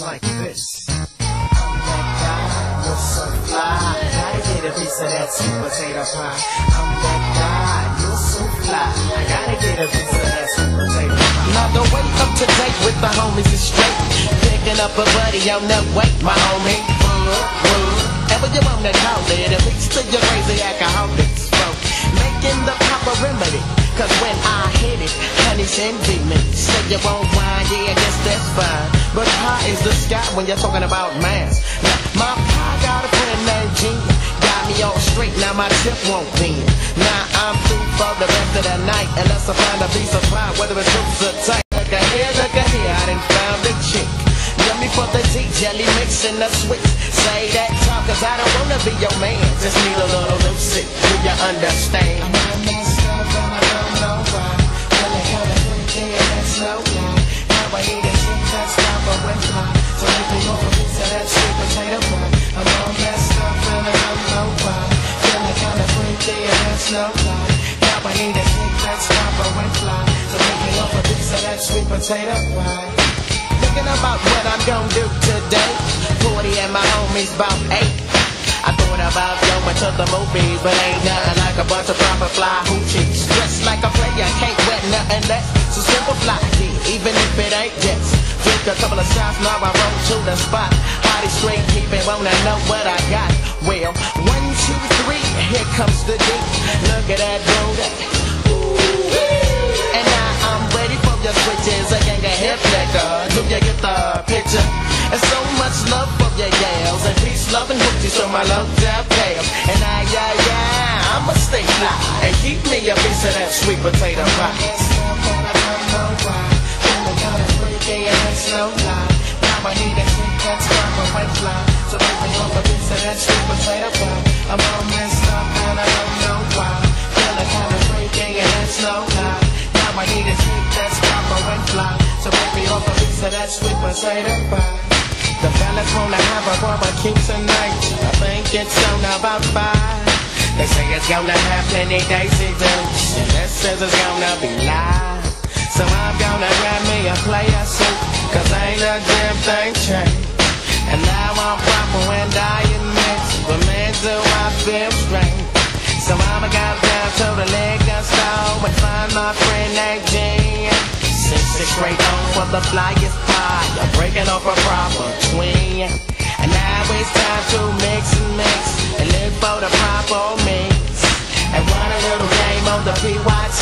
like this. I'm that guy, you're so fly. Gotta get a piece of that sweet potato pie. I'm that guy, you're so fly. I gotta get a piece of that sweet potato pie. Now the way up to date with the homies is straight. Picking up a buddy on the way, my homie. Wood. Ever you wanna call it, a piece to your crazy alcoholics, folk. Making the proper remedy. Cause when I hit it, honey send me. Say you won't wine, yeah, I guess that's fine. But high is the sky when you're talking about mass. Now, my pie got a friend named Gene. Got me all straight, now my tip won't bend. Now I'm through for the rest of the night. Unless I find a piece of pie, whether it's loose or tight. Look at here, look at here, I done found a chick. Yummy for the tea, jelly mix mixing the sweet. Say that talk, cause I don't wanna be your man. Just need a little lucid. Do you understand? No lie. Now I need a chick that's proper and fly. So make me off a piece of that sweet potato pie. Thinking about what I'm gonna do today. 40 and my homies about eight. I thought about going to the movies, but ain't nothing like a bunch of proper fly hoochies. Dressed like a player, can't wear nothing less. So simple fly, even if it ain't jets. Drink a couple of shots, now I roll to the spot. Body straight, keeping wanna know what I got. Three, here comes the D. Look at that road. And now I'm ready for your switches. A gang of hip liquor. Do you get the picture? And so much love for your yells. And peace, love, and hoochies for my love down pals. And I, yeah, yeah, I'ma stay fly. And keep me a piece of that sweet potato pie. I no lie. Now I need a chick that's proper and fly. Piece of that sweet pie. The fellas wanna have a barbecue tonight. I think it's on about five. They say it's gonna have plenty daisy dukes. And that says it's gonna be live. So I'm gonna grab me a player suit. Cause ain't a damn thing changed. And now I'm proper and dying mixed. But man, do I feel strange. So I'ma go down to the liquor store and find my friend named Gene. Six it straight on for the flyest I'm breaking off a proper twin. And now it's time to mix and mix and look for the proper mix. And run a little game on the PYT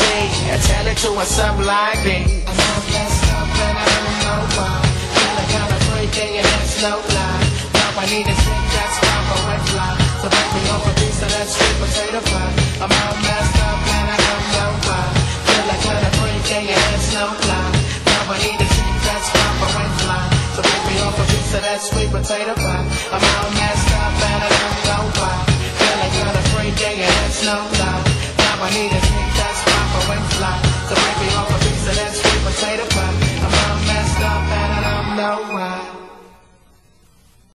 and tell it to us something like this. I'm all messed up and I don't know why. Feeling kinda freaky and that's no lie. Now I need a chick that's proper and fly. So break me off a piece of that sweet potato pie. I'm all messed up and I don't know why. Feeling kinda freaky and that's no lie. Now I need a off a piece of that sweet potato pie. I'm all messed up and I don't know why. Feeling kind of free day and that's no lie. Now I need a drink that's pop away fly. So break me off a piece of that sweet potato pie. I'm all messed up and I don't know why.